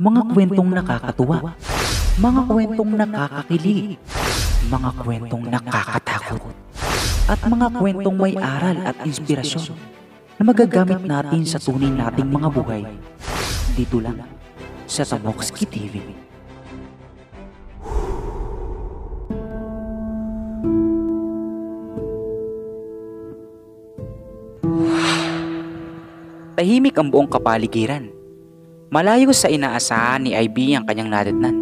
mga kwentong nakakatuwa, mga kwentong nakakakilig, mga kwentong nakakatakot, at mga kwentong may aral at inspirasyon na magagamit natin sa tunay nating mga buhay. Dito lang sa Tamokski TV. Tahimik ang buong kapaligiran. Malayo sa inaasahan ni IB ang kanyang nadatnan.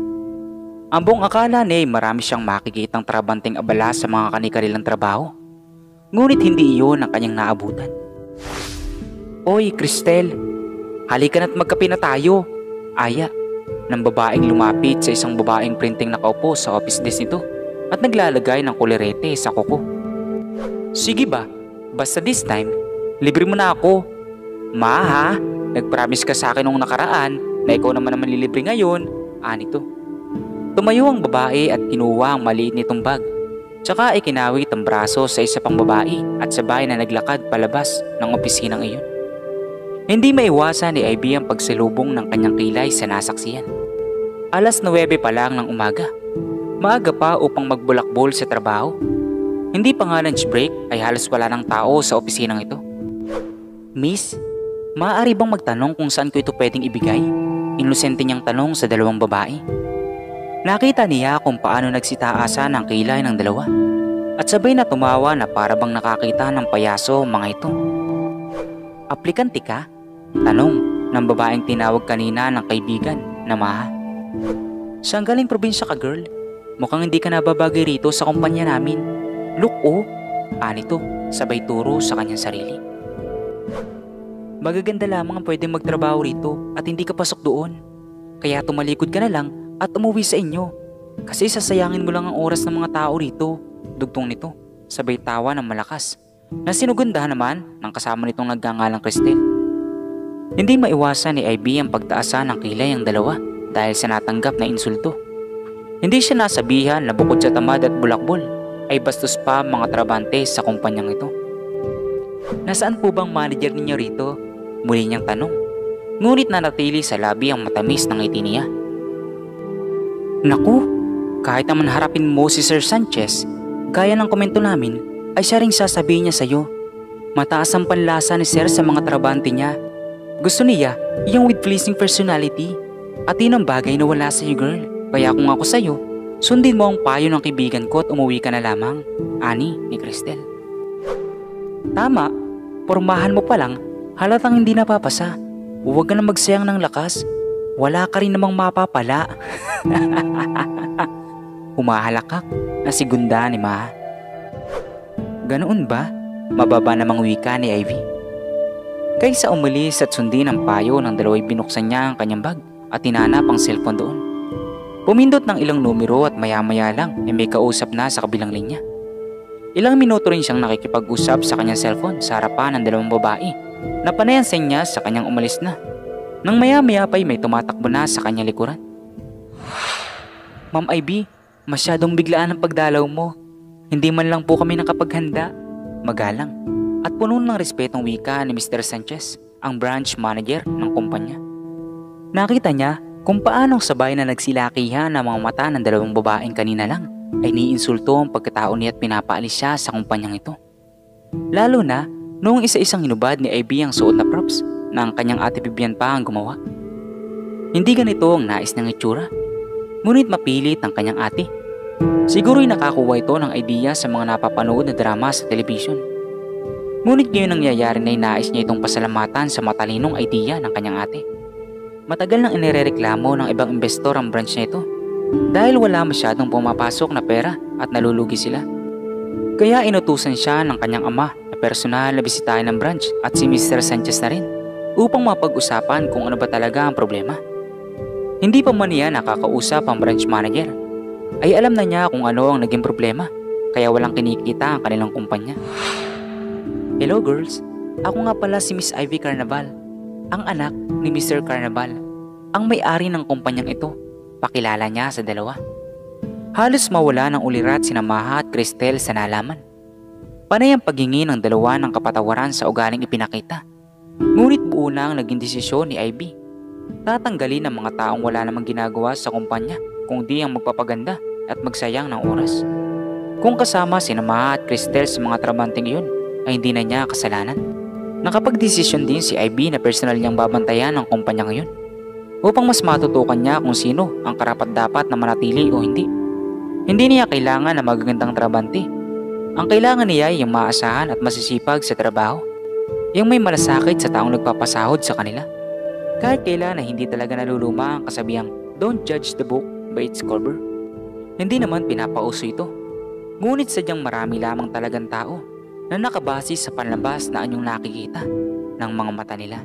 Ang buong akala ni marami siyang makikitang trabanteng abala sa mga kanikanilang trabaho. Ngunit hindi iyon ang kanyang naabutan. Oy, Cristel, halika na't magkape na tayo. Aya, ng babaeng lumapit sa isang babaeng printing nakaupo sa office desk nito at naglalagay ng kulerete sa kuko. Sige ba, basta this time, libre mo na ako. Ma ha, nagpromise ka sa akin nung nakaraan na ikaw naman ang manlilibre ngayon. Anito. Tumayo ang babae at kinuha ang maliit nitong bag. Tsaka ikinawit ang braso sa isa pang babae at sabay na naglakad palabas ng opisinang iyon. Hindi maiwasan ni Ivy ang pagsalubong ng kanyang kilay sa nasaksiyan. Alas 9 pa lang ng umaga. Maaga pa upang magbulakbol sa trabaho. Hindi pa nga lunch break ay halos wala ng tao sa opisinang ito. Miss, maaari bang magtanong kung saan ko ito pwedeng ibigay? Inosente niyang tanong sa dalawang babae. Nakita niya kung paano nagsitaasa ng kilay ng dalawa at sabay na tumawa na para bang nakakita ng payaso mga ito. Aplikante ka? Tanong ng babaeng tinawag kanina ng kaibigan na Maha. Saan galing probinsya ka girl? Mukhang hindi ka nababagay rito sa kumpanya namin. Look oh, anito, sabay turo sa kanyang sarili. Magaganda lamang ang pwedeng magtrabaho rito at hindi ka pasok doon. Kaya tumalikod ka na lang at umuwi sa inyo. Kasi sasayangin mo lang ang oras ng mga tao rito. Dugtong nito, sabay tawa ng malakas. Na sinugundahan naman ng kasama nitong nagngangalang Cristel. Hindi maiwasan ni IB ang pagtaasan ng kilay ang dalawa dahil sa natanggap na insulto. Hindi siya nasabihan na bukod sa tamad at bulakbol ay bastos pa mga trabante sa kumpanyang ito. Nasaan po bang manager ninyo rito? Muli niyang tanong. Ngunit nanatili sa labi ang matamis ng ngiti niya. Naku, kahit naman harapin mo si Sir Sanchez, gaya ng komento namin, ay siya ring sasabihin niya sa'yo. Mataas ang panlasa ni Sir sa mga trabante niya. Gusto niya, yung with pleasing personality. At yun ang bagay na wala sa'yo girl. Kaya kung ako sa'yo, sundin mo ang payo ng kaibigan ko at umuwi ka na lamang. Ani ni Cristel. Tama, pormahan mo pa lang, halatang hindi napapasa. Huwag ka na magsayang ng lakas. Wala ka rin namang mapapala. Humahalakak na si Gunda ni Ma. Ganoon ba? Mababa namang wika ni Ivy. Kaysa umalis at sundin ang payo ng dalaway binuksan niya ang kanyang bag at tinanap ang cellphone doon. Pumindot ng ilang numero at maya-maya lang ay may kausap na sa kabilang linya. Ilang minuto rin siyang nakikipag-usap sa kanyang cellphone sa harapan ng dalawang babae na panay ang senyas sa kanyang umalis na. Nang maya-maya pa'y may tumatakbo na sa kanyang likuran. Ma'am Ivy, masyadong biglaan ang pagdalaw mo. Hindi man lang po kami nakapaghanda. Magalang at puno ng respetong wika ni Mr. Sanchez, ang branch manager ng kumpanya. Nakita niya kung paanong sabay na nagsilakihan ang mga mata ng dalawang babaeng kanina lang ay niinsulto ang pagkatao niya at pinapaalis siya sa kumpanyang ito. Lalo na noong isa-isang hinubad ni IB ang suot na props na ang kanyang ate Bibian pa ang gumawa. Hindi ganito ang nais ng itsura, ngunit mapilit ang kanyang ate. Siguro'y nakakuha ito ng idea sa mga napapanood na drama sa telebisyon. Ngunit ngayon nangyayari na nais niya itong pasalamatan sa matalinong idea ng kanyang ate. Matagal nang inirereklamo ng ibang investor ang branch na ito dahil wala masyadong pumapasok na pera at nalulugi sila. Kaya inutusan siya ng kanyang ama personal na bisitahin ng branch at si Mr. Sanchez na rin upang mapag-usapan kung ano ba talaga ang problema. Hindi pa man niya nakakausap ang branch manager ay alam na niya kung ano ang naging problema kaya walang kinikita ang kanilang kumpanya. Hello girls, ako nga pala si Miss Ivy Carnaval, ang anak ni Mr. Carnaval, ang may-ari ng kumpanyang ito. Pakilala niya sa dalawa. Halos mawala ng ulirat si Maha at Cristel sa nalaman. Panay ang paghingi ng dalawa ng kapatawaran sa ugaling ipinakita. Ngunit buo na ang naging desisyon ni Ivy. tatanggalin ng mga taong wala namang ginagawa sa kumpanya kung di ang magpapaganda at magsayang ng oras. Kung kasama si Ma at Cristel sa mga trabanting iyon ay hindi na niya kasalanan. Nakapagdesisyon din si IB na personal niyang babantayan ang kumpanya ngayon upang mas matutukan niya kung sino ang karapat dapat na manatili o hindi. Hindi niya kailangan ng magagandang trabante. Ang kailangan niya ay yung maasahan at masisipag sa trabaho, yung may malasakit sa taong nagpapasahod sa kanila. Kahit kailan na hindi talaga naluluma ang kasabihang don't judge the book by its cover. Hindi naman pinapauso ito. Ngunit sadyang marami lamang talagang tao na nakabase sa panlabas na anyong nakikita ng mga mata nila.